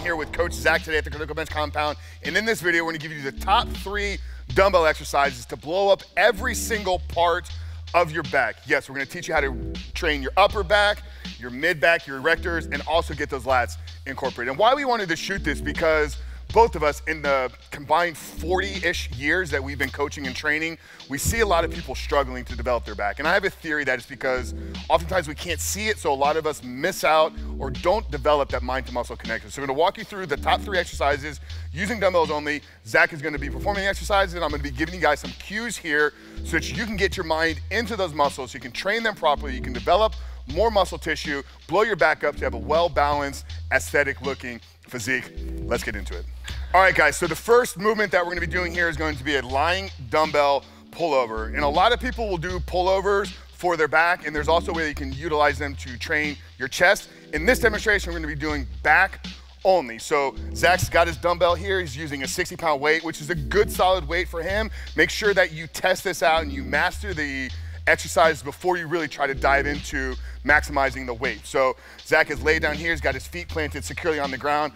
here with Coach Zach today at the Critical Bench Compound. And in this video, we're gonna give you the top three dumbbell exercises to blow up every single part of your back. Yes, we're gonna teach you how to train your upper back, your mid back, your erectors, and also get those lats incorporated. And why we wanted to shoot this because both of us in the combined 40-ish years that we've been coaching and training, we see a lot of people struggling to develop their back. And I have a theory that it's because oftentimes we can't see it, so a lot of us miss out or don't develop that mind to muscle connection. So I'm gonna walk you through the top three exercises using dumbbells only. Zach is gonna be performing the exercises and I'm gonna be giving you guys some cues here so that you can get your mind into those muscles, so you can train them properly, you can develop more muscle tissue, blow your back up to have a well-balanced, aesthetic looking physique. Let's get into it. All right, guys, so the first movement that we're gonna be doing here is going to be a lying dumbbell pullover. And a lot of people will do pullovers for their back, and there's also a way you can utilize them to train your chest. In this demonstration, we're gonna be doing back only. So Zach's got his dumbbell here. He's using a 60 pound weight, which is a good solid weight for him. Make sure that you test this out and you master the exercise before you really try to dive into maximizing the weight. So Zach is laid down here. He's got his feet planted securely on the ground,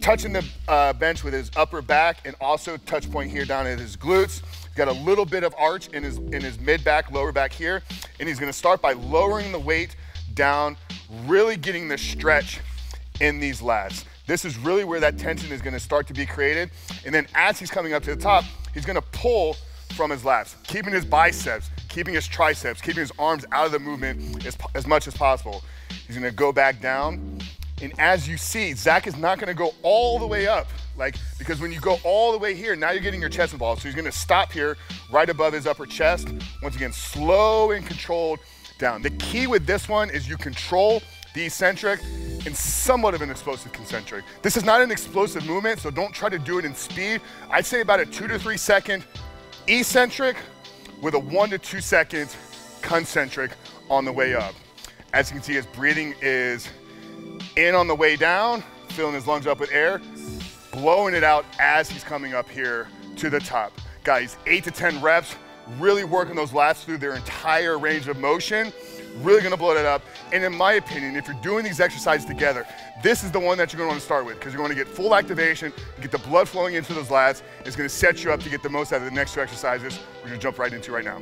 touching the uh, bench with his upper back and also touch point here down at his glutes. He's got a little bit of arch in his, in his mid back, lower back here. And he's gonna start by lowering the weight down, really getting the stretch in these lats. This is really where that tension is gonna start to be created. And then as he's coming up to the top, he's gonna pull from his lats, keeping his biceps, keeping his triceps, keeping his arms out of the movement as, as much as possible. He's gonna go back down. And as you see, Zach is not gonna go all the way up, like, because when you go all the way here, now you're getting your chest involved. So he's gonna stop here, right above his upper chest. Once again, slow and controlled down. The key with this one is you control the eccentric and somewhat of an explosive concentric. This is not an explosive movement, so don't try to do it in speed. I'd say about a two to three second eccentric with a one to two second concentric on the way up. As you can see, his breathing is in on the way down, filling his lungs up with air, blowing it out as he's coming up here to the top. Guys, eight to 10 reps, really working those lats through their entire range of motion, really gonna blow that up. And in my opinion, if you're doing these exercises together, this is the one that you're gonna wanna start with because you're gonna get full activation, get the blood flowing into those lats. It's gonna set you up to get the most out of the next two exercises we're gonna jump right into right now.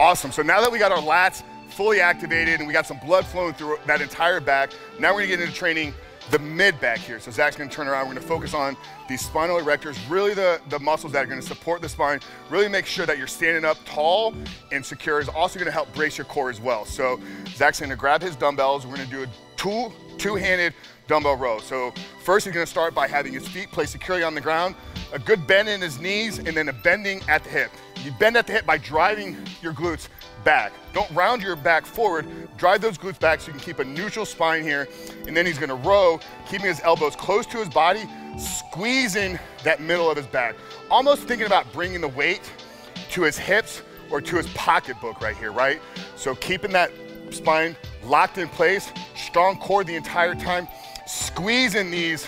Awesome, so now that we got our lats fully activated and we got some blood flowing through that entire back. Now we're gonna get into training the mid back here. So Zach's gonna turn around, we're gonna focus on these spinal erectors, really the, the muscles that are gonna support the spine, really make sure that you're standing up tall and secure is also gonna help brace your core as well. So Zach's gonna grab his dumbbells, we're gonna do a two, two-handed dumbbell row. So first he's gonna start by having his feet placed securely on the ground, a good bend in his knees, and then a bending at the hip. You bend at the hip by driving your glutes back. Don't round your back forward, drive those glutes back so you can keep a neutral spine here. And then he's gonna row, keeping his elbows close to his body, squeezing that middle of his back. Almost thinking about bringing the weight to his hips or to his pocketbook right here, right? So keeping that spine locked in place, strong core the entire time, squeezing these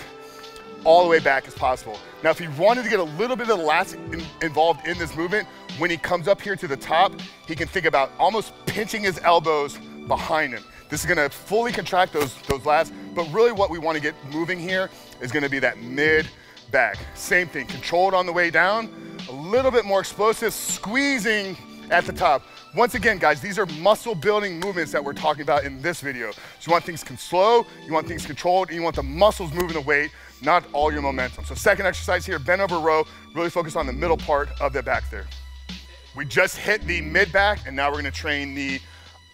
all the way back as possible. Now, if he wanted to get a little bit of lats in, involved in this movement, when he comes up here to the top, he can think about almost pinching his elbows behind him. This is gonna fully contract those, those lats, but really what we wanna get moving here is gonna be that mid back. Same thing, controlled on the way down, a little bit more explosive, squeezing at the top. Once again, guys, these are muscle building movements that we're talking about in this video. So you want things slow, you want things controlled, and you want the muscles moving the weight, not all your momentum. So second exercise here, bend over row, really focus on the middle part of the back there. We just hit the mid back, and now we're gonna train the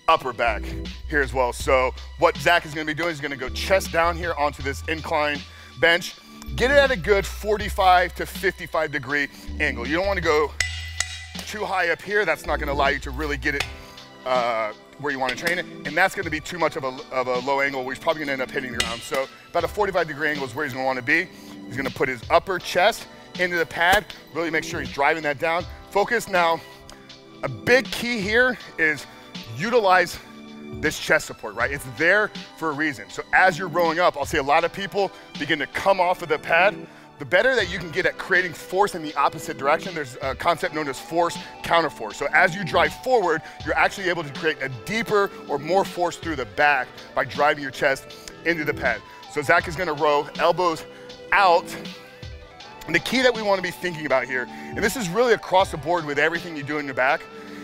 upper back here as well. So what Zach is gonna be doing is gonna go chest down here onto this incline bench, get it at a good 45 to 55 degree angle. You don't wanna go too high up here. That's not gonna allow you to really get it uh, where you wanna train it. And that's gonna be too much of a, of a low angle where he's probably gonna end up hitting the ground. So about a 45 degree angle is where he's gonna wanna be. He's gonna put his upper chest into the pad, really make sure he's driving that down. Focus now. A big key here is utilize this chest support, right? It's there for a reason. So as you're rowing up, I'll see a lot of people begin to come off of the pad. The better that you can get at creating force in the opposite direction, there's a concept known as force counterforce. So as you drive forward, you're actually able to create a deeper or more force through the back by driving your chest into the pad. So Zach is gonna row, elbows out, the key that we want to be thinking about here, and this is really across the board with everything you do in your back,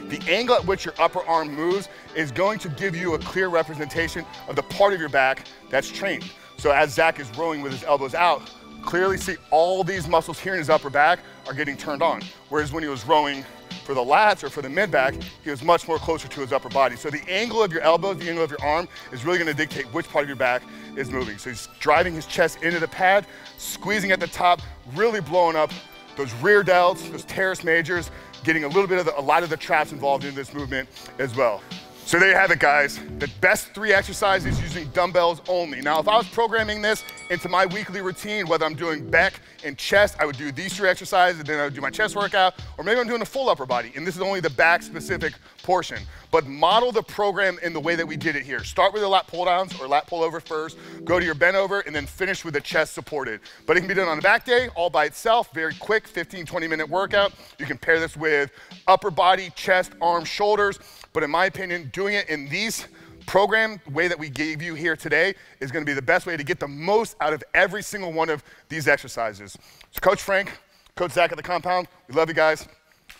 the angle at which your upper arm moves is going to give you a clear representation of the part of your back that's trained. So as Zach is rowing with his elbows out, clearly see all these muscles here in his upper back are getting turned on. Whereas when he was rowing for the lats or for the mid back, he was much more closer to his upper body. So the angle of your elbow, the angle of your arm is really gonna dictate which part of your back is moving. So he's driving his chest into the pad, squeezing at the top, really blowing up those rear delts, those teres majors, getting a little bit of the, a lot of the traps involved in this movement as well. So there you have it, guys. The best three exercises using dumbbells only. Now, if I was programming this into my weekly routine, whether I'm doing back and chest, I would do these three exercises, and then I would do my chest workout, or maybe I'm doing a full upper body, and this is only the back specific portion. But model the program in the way that we did it here. Start with the lat pull downs or lat pull over first, go to your bent over, and then finish with the chest supported. But it can be done on a back day, all by itself, very quick, 15, 20 minute workout. You can pair this with upper body, chest, arms, shoulders. But in my opinion, doing it in these program way that we gave you here today is going to be the best way to get the most out of every single one of these exercises. So Coach Frank, Coach Zach at the compound, we love you guys.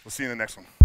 We'll see you in the next one.